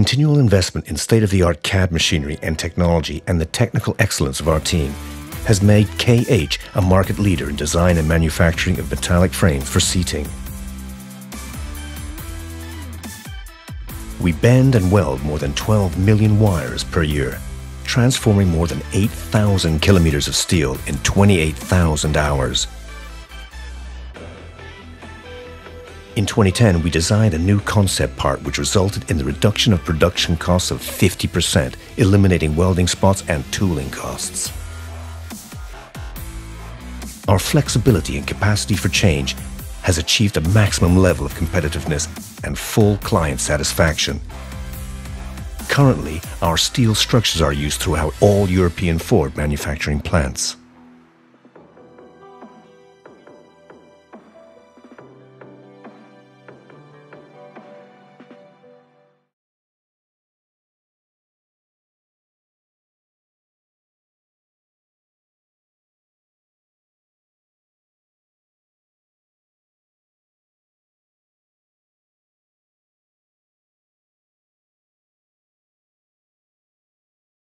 continual investment in state-of-the-art CAD machinery and technology and the technical excellence of our team has made KH a market leader in design and manufacturing of metallic frames for seating. We bend and weld more than 12 million wires per year, transforming more than 8,000 kilometers of steel in 28,000 hours. In 2010, we designed a new concept part which resulted in the reduction of production costs of 50%, eliminating welding spots and tooling costs. Our flexibility and capacity for change has achieved a maximum level of competitiveness and full client satisfaction. Currently, our steel structures are used throughout all European Ford manufacturing plants.